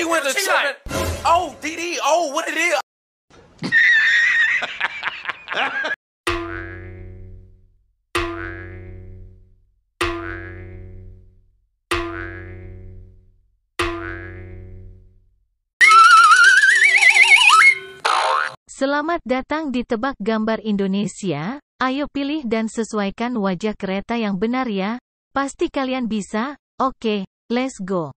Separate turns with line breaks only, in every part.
She went to China. Oh, DD. Oh, what it is? Selamat datang di Tebak Gambar Indonesia. Ayo pilih dan sesuaikan wajah kereta yang benar ya. Pasti kalian bisa. Oke, okay, let's go.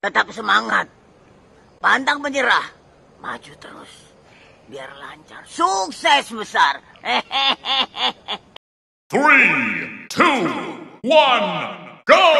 Tetap semangat. Pantang menyerah. Maju terus. Biar lancar. Sukses besar.
Three, two, one, go!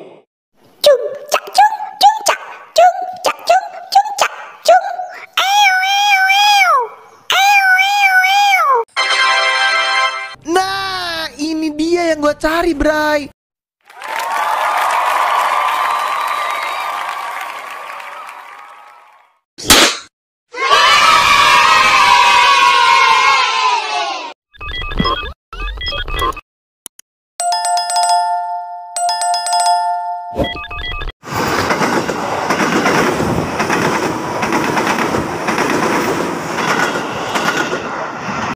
yang gue cari, Bray.